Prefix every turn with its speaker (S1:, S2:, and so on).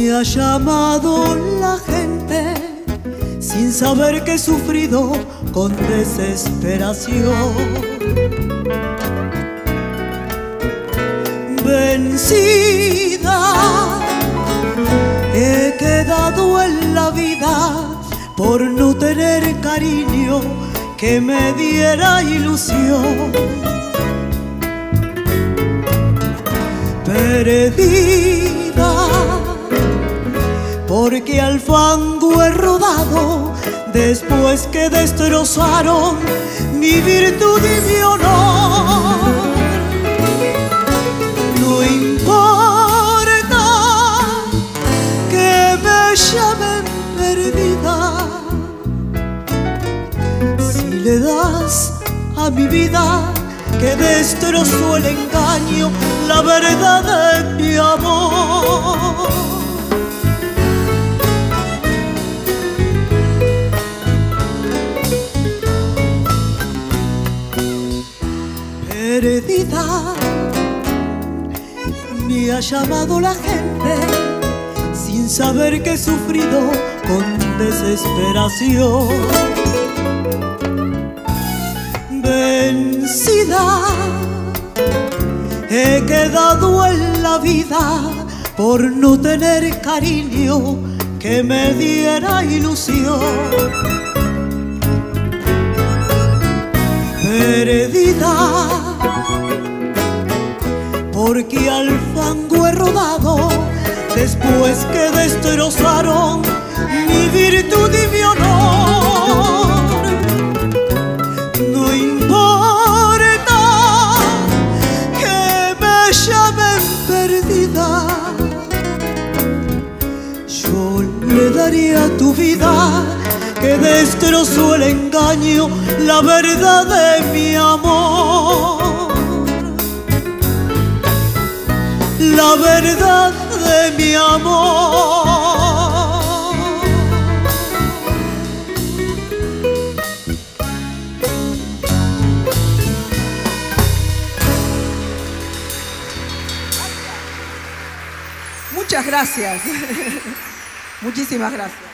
S1: Me ha llamado la gente sin saber que he sufrido con desesperación. Vencida, he quedado en la vida por no tener cariño que me diera ilusión. Perdida, porque al fango he rodado después que destrozaron mi virtud y mi honor. No importa que me llamen perdida, si le das a mi vida que destrozó el engaño, la verdad de mi amor. Perdida, me ha llamado la gente sin saber que he sufrido con desesperación. Vencida, he quedado en la vida por no tener cariño que me diera ilusión. Perdida, porque al fango he rodado después que destrozaron mi virtud y mi honor. No importa que me llamen perdida, yo le daría tu vida que destrozó el engaño, la verdad de mi amor. La verdad de mi amor.
S2: Muchas gracias. Muchísimas gracias.